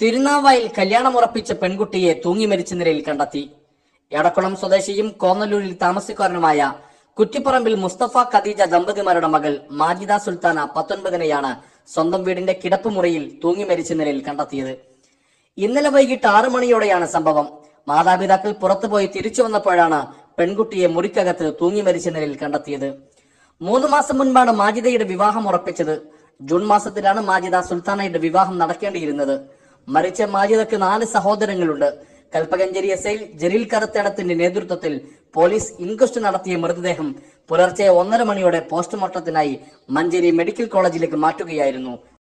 തിരുനാവായിൽ കല്യാണമുറപ്പിച്ച പെൺകുട്ടിയെ തൂങ്ങി മരിച്ച നിലയിൽ കണ്ടെത്തി. എടക്കുളം സ്വദേശിയും കോന്നല്ലൂരിൽ താമസക്കാരനുമായ കുറ്റിപ്പറമ്പിൽ മുസ്തഫ ഖദീജ ദമ്പതിമാരുടെ മകൾ മാജിദ സുൽത്താന പത്തൊൻപതിനെയാണ് സ്വന്തം വീടിന്റെ കിടപ്പുമുറിയിൽ തൂങ്ങി മരിച്ച നിലയിൽ കണ്ടെത്തിയത്. ഇന്നലെ വൈകിട്ട് ആറു മണിയോടെയാണ് സംഭവം. മാതാപിതാക്കൾ പുറത്തുപോയി തിരിച്ചു വന്നപ്പോഴാണ് പെൺകുട്ടിയെ മുറിക്കകത്ത് തൂങ്ങി മരിച്ച നിലയിൽ കണ്ടെത്തിയത്. മൂന്ന് മാസം മുൻപാണ് മാജിദയുടെ വിവാഹം ഉറപ്പിച്ചത്. ജൂൺ മാസത്തിലാണ് മാജിദ സുൽത്താനയുടെ വിവാഹം നടക്കേണ്ടിയിരുന്നത്. മരിച്ച മാജിദക്ക് നാല് സഹോദരങ്ങളുണ്ട്. കൽപ്പകഞ്ചേരി എസ് ഐ ജലീൽ കറുത്തേടത്തിന്റെ നേതൃത്വത്തിൽ പോലീസ് ഇൻക്വസ്റ്റ് നടത്തിയ മൃതദേഹം പുലർച്ചെ ഒന്നര മണിയോടെ പോസ്റ്റ്മോർട്ടത്തിനായി മഞ്ചേരി മെഡിക്കൽ കോളേജിലേക്ക് മാറ്റുകയായിരുന്നു.